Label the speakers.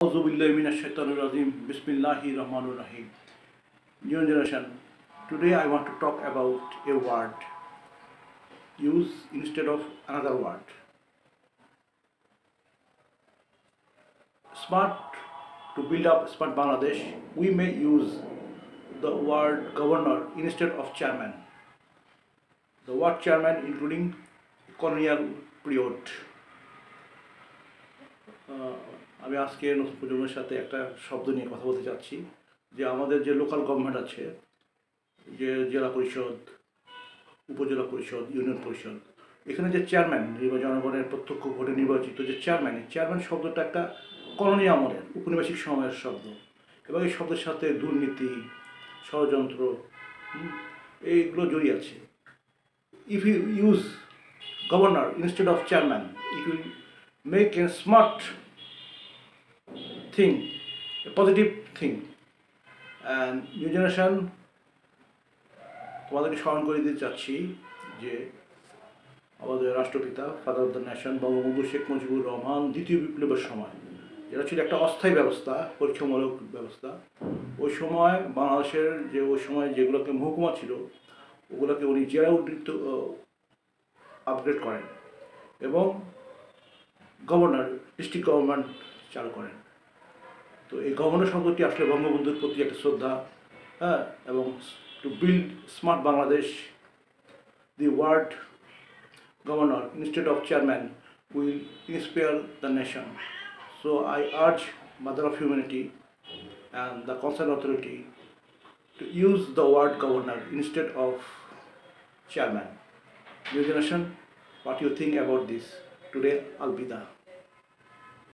Speaker 1: Bismillahir-Rahmanir-Rahim. New generation. Today I want to talk about a word. Use instead of another word. Smart. To build up smart Bangladesh, we may use the word governor instead of chairman. The word chairman including colonial period. আহ, আমি আজকে নতুন প্রজন্মের সাথে একটা শব্দ নিয়ে কথা বলতে চাচ্ছি যে আমাদের যে লোকাল গভর্নমেন্ট আছে, যে জেলা পরিষদ, উপজেলা পরিষদ ইউনিয়ন পরিষদ, এখানে যে চেয়ারম্যান জনগণের প্রত্যক্ষ ভোটে নির্বাচিত যে চেয়ারম্যান চেয়ারম্যান শব্দটা একটা কলোনি আমলের উপনিবেশিক সময়ের শব্দ। এবং এই শব্দের সাথে দুর্নীতি, ষড়যন্ত্র এইগুলো জড়িয়ে আছে। If you use governor instead of chairman it will make a smart thing, a positive thing. And new generation, তোমাদেরকে স্মরণ করে দিতে চাচ্ছি যে আমাদের রাষ্ট্রপিতা father of the nation Bangabandhu Sheikh Mujibur Rahman দ্বিতীয় বিপ্লবের সময়। যেটা ছিল একটা অস্থায়ী ব্যবস্থা পরীক্ষামূলক ব্যবস্থা। ওই সময় বাংলাদেশের যে ওই সময় যেগুলোকে মহকুমা ছিল ওগুলোকে উনি জেলা উদ্ধৃত আপগ্রেড করেন এবং গভর্নর ডিস্ট্রিক্ট গভর্নমেন্ট চালু করেন। তো এই গভর্নর শব্দটি আসলে বঙ্গবন্ধুর প্রতি একটা শ্রদ্ধা হ্যাঁ এবং to build smart Bangladesh the word governor instead of chairman will inspire the nation so I urge mother of humanity and the concern authority use the word governor instead of chairman. New generation, what do you think about this? Today, Albida.